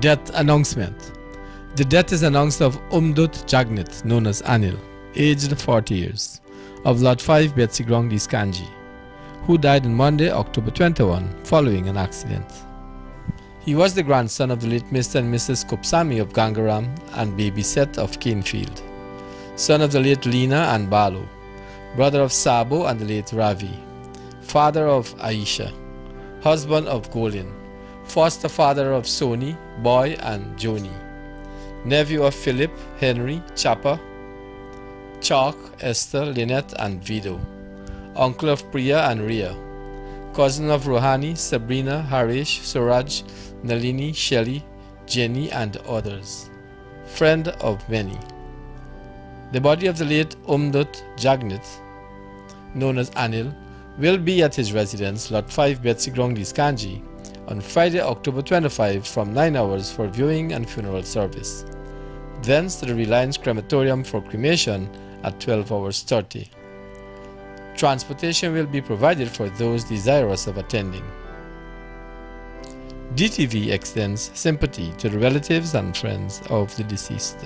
Death announcement. The death is announced of Umdut Jagnit, known as Anil, aged 40 years, of Lot 5 Betsy Ground East Canje, who died on Monday, October 21, following an accident. He was the grandson of the late Mr. and Mrs. Kopsami of Gangaram and baby Set of Canefield, son of the late Lena and Balu, brother of Sabo and the late Ravi, father of Aisha, husband of Golin, foster father of Sony, Boy, and Joni, nephew of Philip, Henry, Chapa, Chalk, Esther, Lynette, and Vido, uncle of Priya and Ria, cousin of Rohani, Sabrina, Harish, Suraj, Nalini, Shelley, Jenny, and others, friend of many. The body of the late Umdut Jagnit, known as Anil, will be at his residence, Lot 5, Betsy Ground East Canje, on Friday, October 25 from 9 hours for viewing and funeral service. Thence to the Reliance Crematorium for cremation at 12 hours 30. Transportation will be provided for those desirous of attending. DTV extends sympathy to the relatives and friends of the deceased.